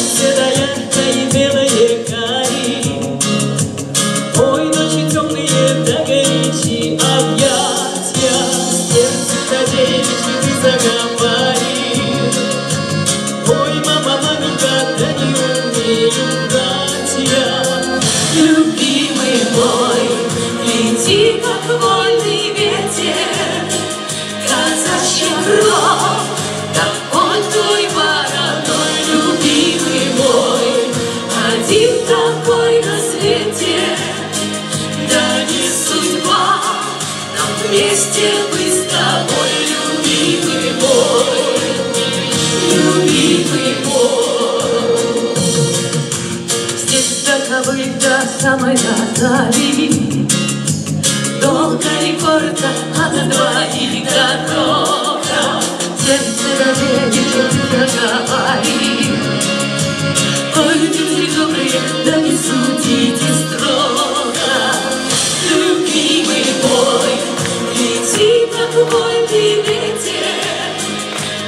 Дается и белые гори Ой, ночи темные да горячи Объятья сердце до ты заговорил вместе быть с тобой, любимый мой, любимый мой. Здесь таковы до самой Натальи. Долго ли коротко, на двоих дорога Сердце доверие проговорит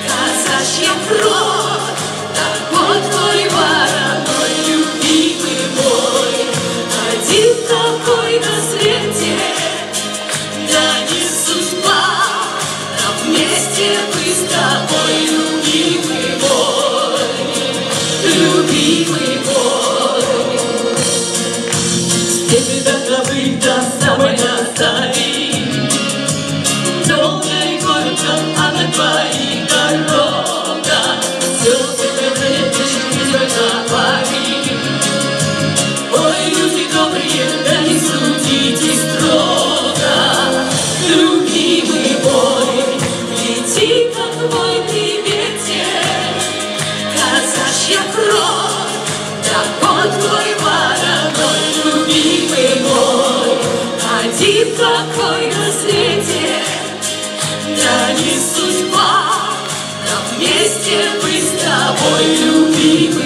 Казачья кровь, так вот твой вороной, любимый мой, один такой на свете, да не судьба, нам вместе быть с тобой, любимый мой, любимый мой. Степи таковы до самой На свете, да не судьба, Нам вместе быть с тобой, любимый